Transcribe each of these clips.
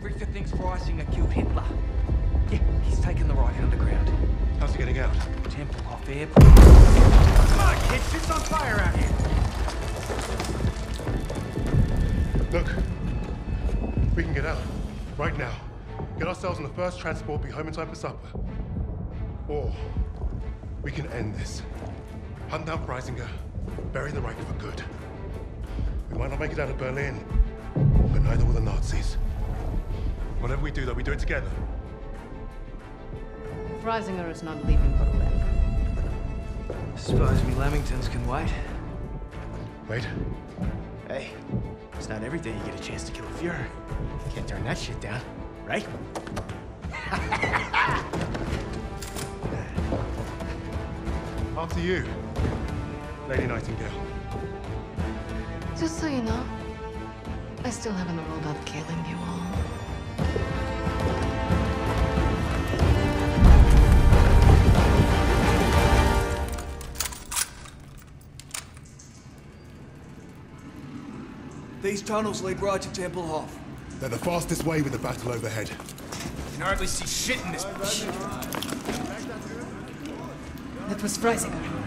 Richter thinks Freisinger killed Hitler. Yeah, he's taken the right underground. How's he getting out? Tempelhof Airport. Come on, kids, shit's on fire out here. Look, we can get out. Right now. Get ourselves on the first transport, be home in time for supper. Or we can end this. Hunt down Freisinger, bury the Reich for good. We might not make it out of Berlin, but neither will the Nazis. Whatever we do, though, we do it together. Freisinger is not leaving Berlin. Suppose me Lamingtons can wait. Wait. Hey, it's not every day you get a chance to kill a Fuhrer. You can't turn that shit down, right? After you, Lady Nightingale. Just so you know, I still haven't ruled out killing you all. These tunnels lead right to Tempelhof. They're the fastest way with the battle overhead. You can hardly see shit in this bitch. That was Freisinger.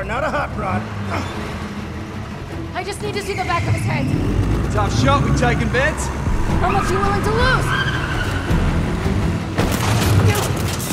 Car, not a hot rod. I just need to see the back of his head. Tough shot we taking, Vince. How much are you willing to lose?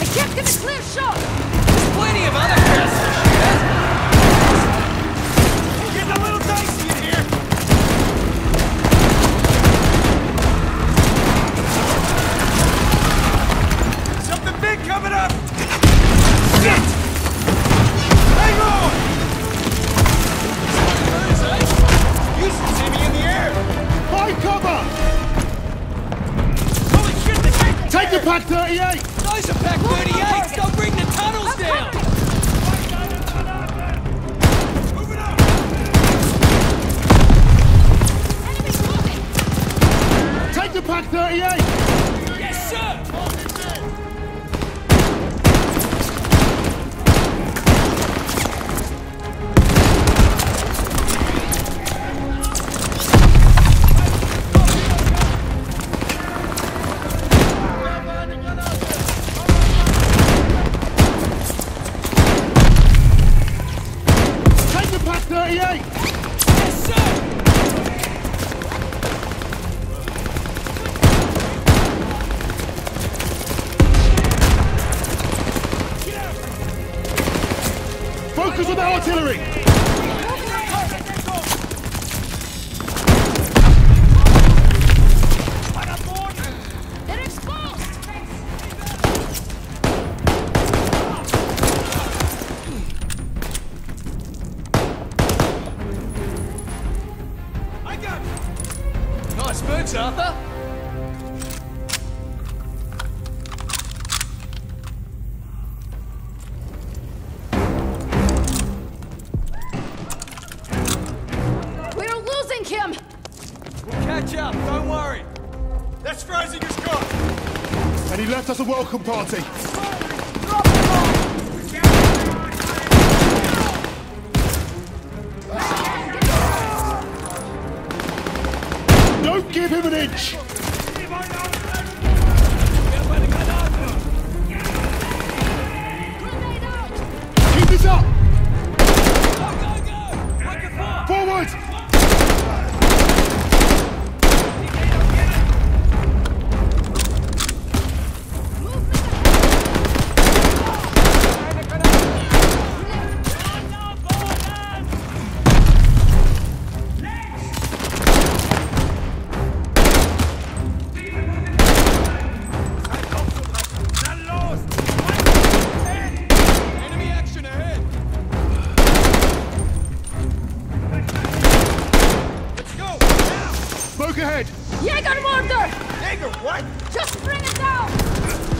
I can't get a clear shot! There's plenty of other party. Look ahead! Jaeger mortar! Jaeger what? Just bring it down!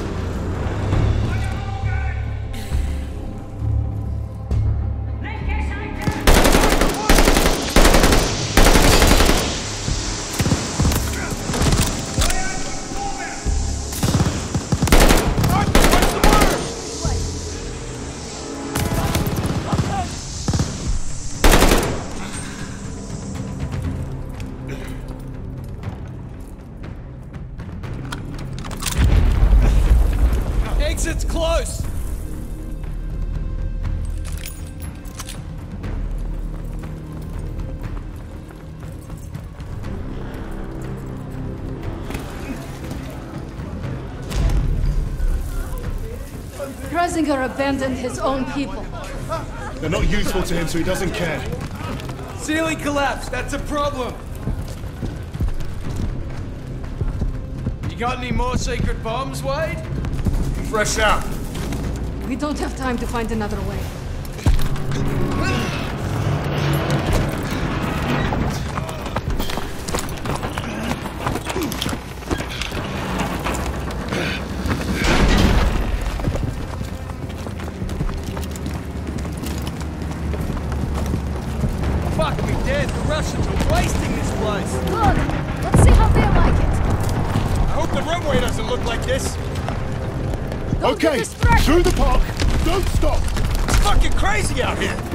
Freisinger abandoned his own people. They're not useful to him, so he doesn't care. Ceiling collapsed, that's a problem! You got any more secret bombs, Wade? Fresh out. We don't have time to find another way. Fuck the Russians are wasting this place! Good. Let's see how they like it. I hope the runway doesn't look like this! Don't Okay, distracted. through the park. Don't stop. It's fucking crazy out here!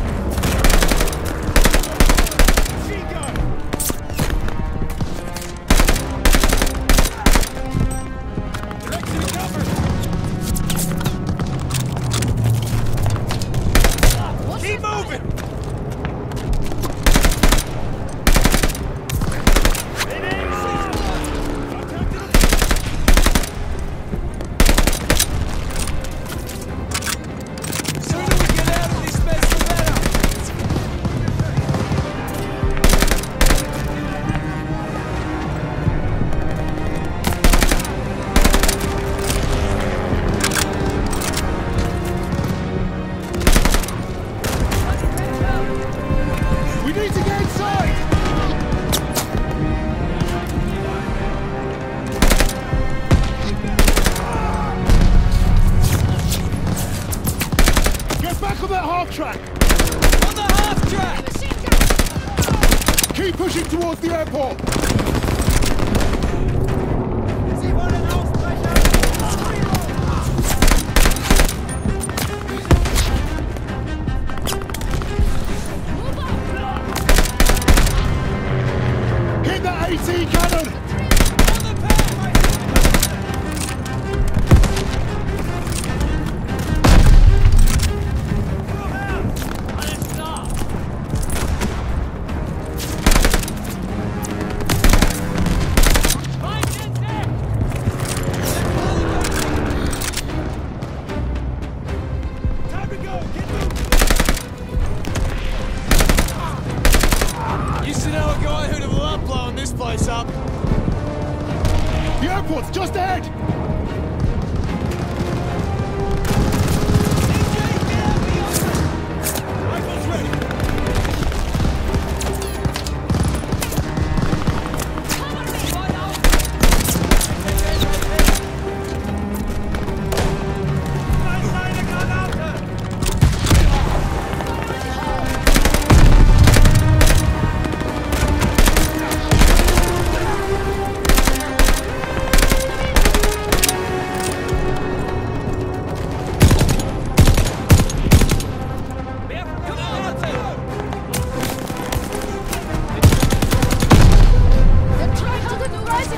The airport's just ahead.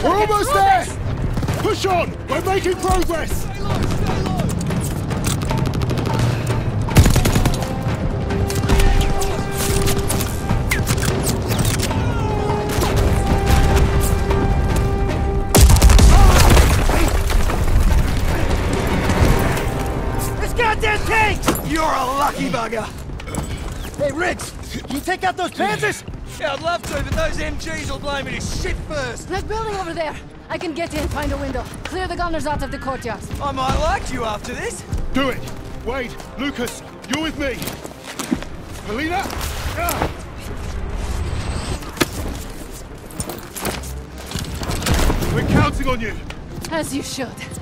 We're will almost through there. this. Push on. We're making progress. Stay low, stay low! This goddamn tank! You're a lucky bugger! Hey, Riggs, can you take out those Panzers? Yeah, I'd love to, but those MGs will blow me to shit first. That building over there. I can get in, find a window. Clear the gunners out of the courtyard. I might like you after this. Do it. Wade, Lucas, you're with me. Helena. Ah. We're counting on you. As you should.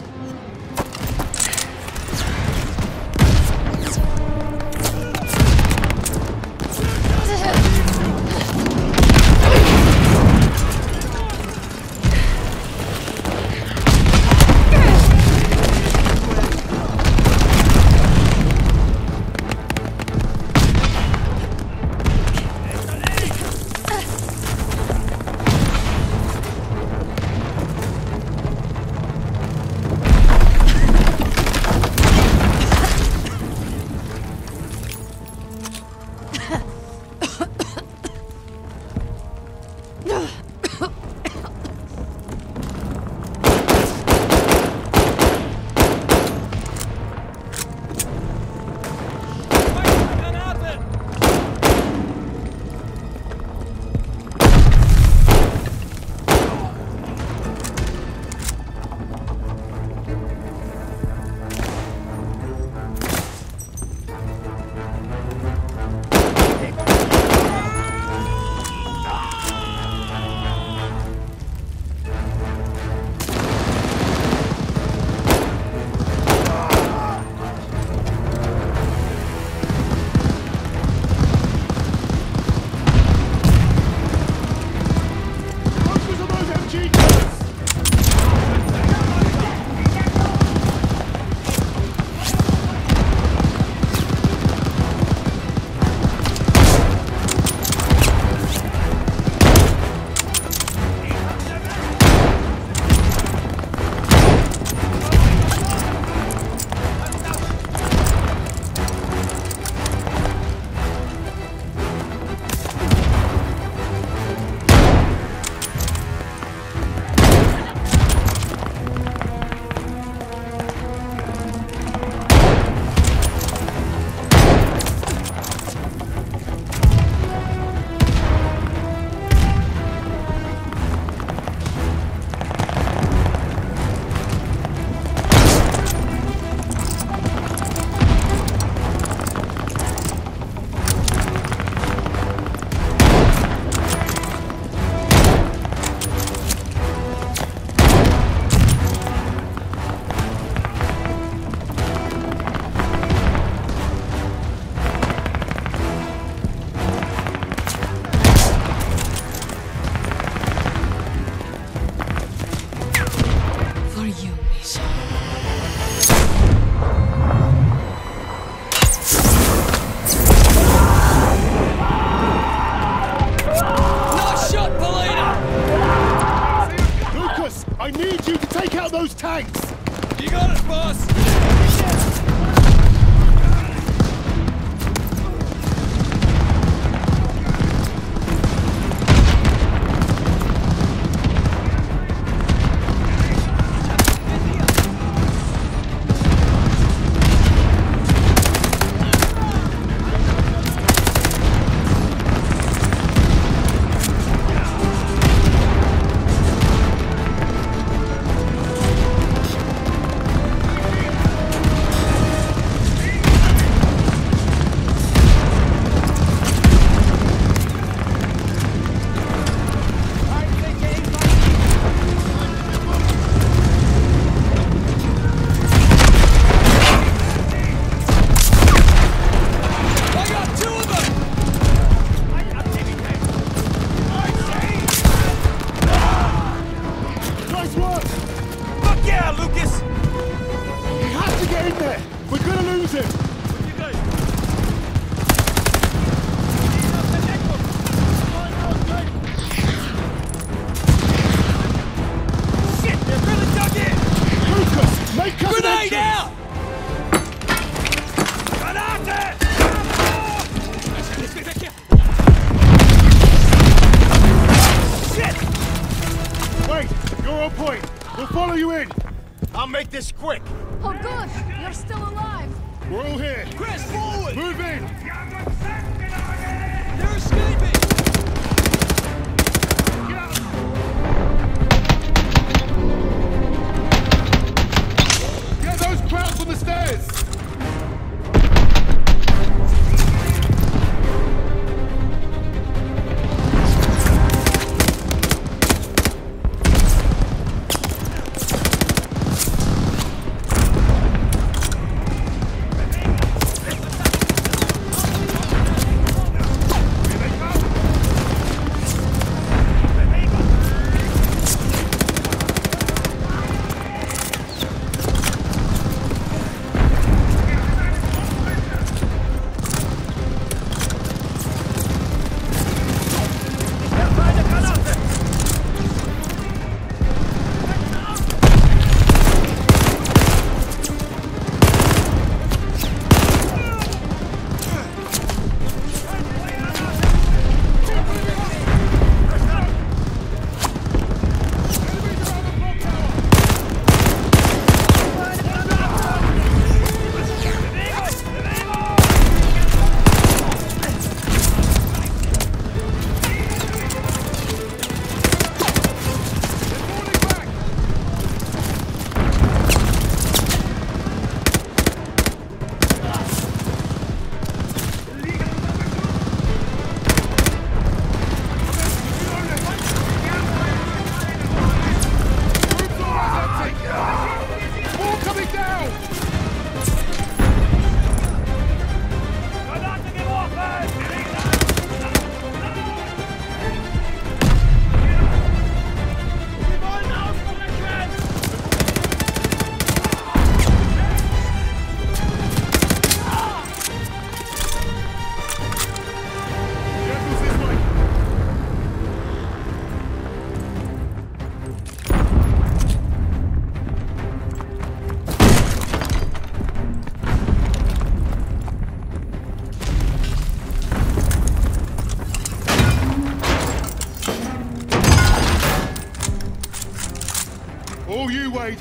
You, Wade.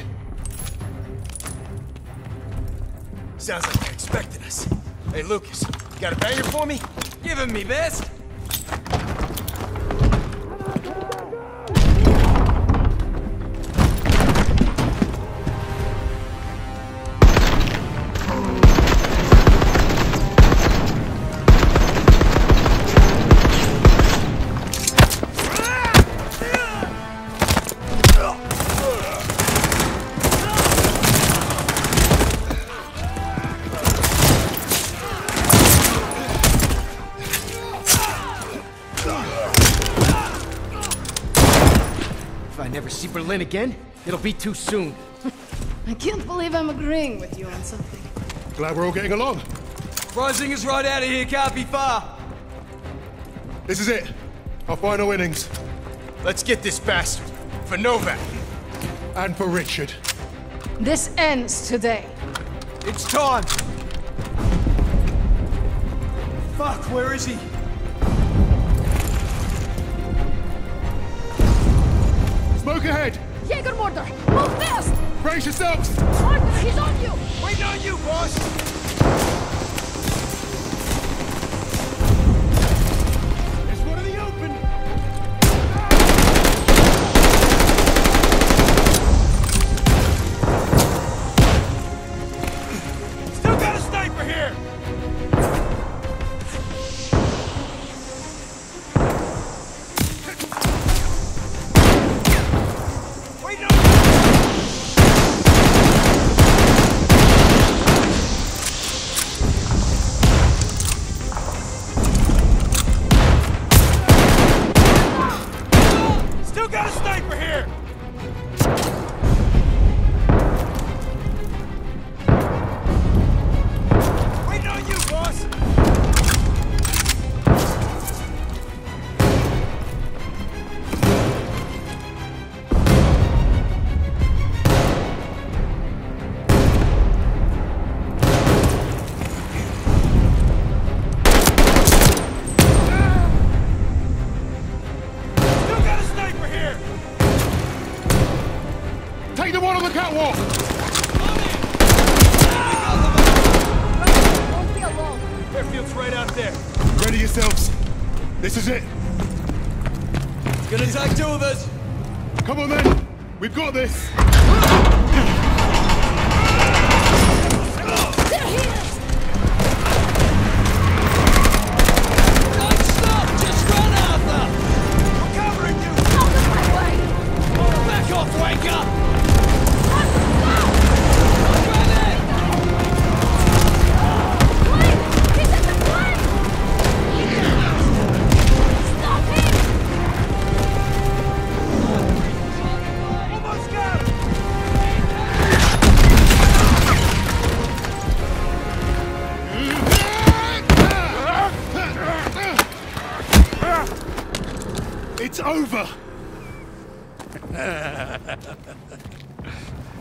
Sounds like they're expecting us. Hey, Lucas, got a banger for me? Give him me best! I never see Berlin again, it'll be too soon. I can't believe I'm agreeing with you on something. Glad we're all getting along. Rising is right out of here, can't be far. This is it. Our final innings. Let's get this bastard. For Novak. And for Richard. This ends today. It's time! Fuck, where is he? Smoke ahead. Jägermorder! Move fast! Brace yourselves. Morder, he's on you! Waiting Come on, then. We've got this. Don't It's over.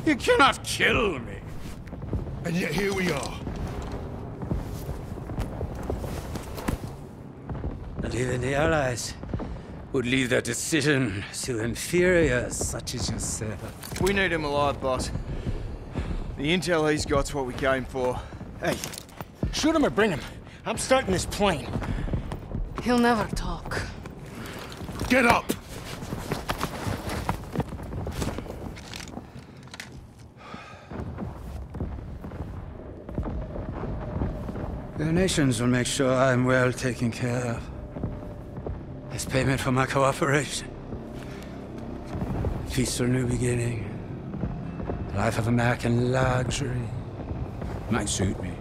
You cannot kill me. And yet here we are. Not even the Allies would leave their decision to inferiors such as yourself. We need him alive, boss. The intel he's got's what we came for. Hey, shoot him or bring him. I'm starting this plane. He'll never talk. Get up. The nations will make sure I'm well taken care of. As payment for my cooperation. Peaceful new beginning. A life of American luxury. Might suit me.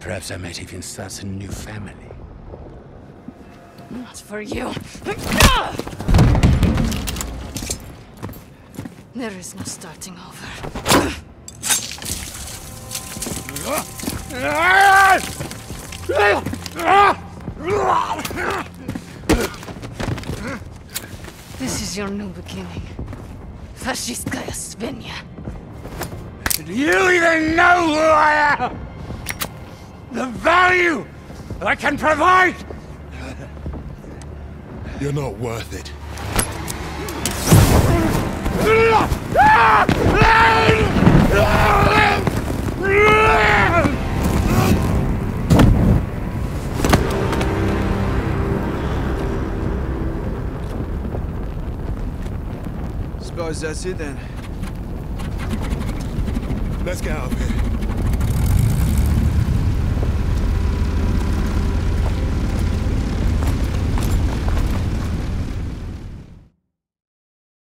Perhaps I might even start a new family. Not for you. There is no starting over. This is your new beginning. Fascistkaya Svenja. Do you even know who I am? The value I can provide? You're not worth it. Suppose that's it then. Let's get out of here.